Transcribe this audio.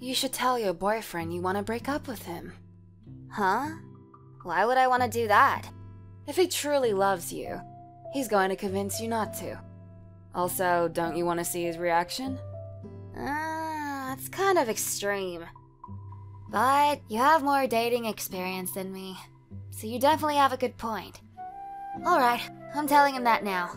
You should tell your boyfriend you want to break up with him. Huh? Why would I want to do that? If he truly loves you, he's going to convince you not to. Also, don't you want to see his reaction? Uh, it's kind of extreme. But you have more dating experience than me, so you definitely have a good point. Alright, I'm telling him that now.